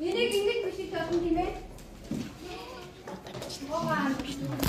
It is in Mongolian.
Энийг ингэж биш ч болно тийм ээ. Хогоо.